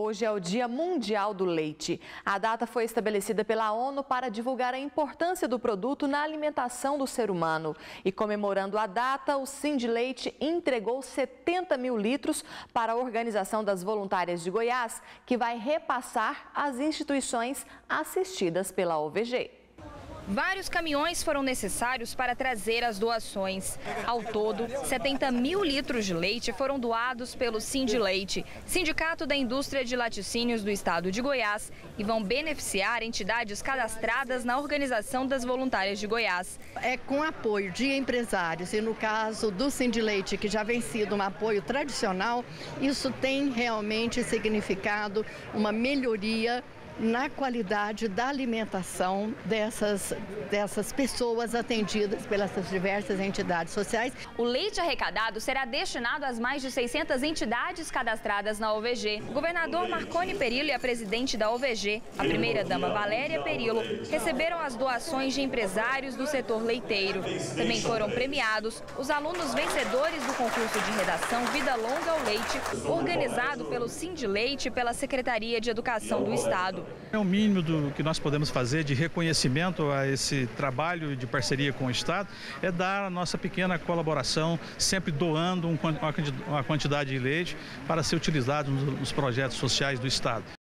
Hoje é o Dia Mundial do Leite. A data foi estabelecida pela ONU para divulgar a importância do produto na alimentação do ser humano. E comemorando a data, o Sind Leite entregou 70 mil litros para a Organização das Voluntárias de Goiás, que vai repassar às instituições assistidas pela OVG. Vários caminhões foram necessários para trazer as doações. Ao todo, 70 mil litros de leite foram doados pelo Sind Leite, Sindicato da Indústria de Laticínios do Estado de Goiás, e vão beneficiar entidades cadastradas na Organização das Voluntárias de Goiás. É com apoio de empresários e no caso do Sind Leite, que já vem sido um apoio tradicional, isso tem realmente significado uma melhoria na qualidade da alimentação dessas, dessas pessoas atendidas pelas diversas entidades sociais. O leite arrecadado será destinado às mais de 600 entidades cadastradas na OVG. O governador Marconi Perillo e a presidente da OVG, a primeira-dama Valéria Perillo, receberam as doações de empresários do setor leiteiro. Também foram premiados os alunos vencedores do concurso de redação Vida Longa ao Leite, organizado pelo Sind Leite e pela Secretaria de Educação do Estado. É o mínimo do que nós podemos fazer de reconhecimento a esse trabalho de parceria com o Estado, é dar a nossa pequena colaboração, sempre doando uma quantidade de leite para ser utilizado nos projetos sociais do Estado.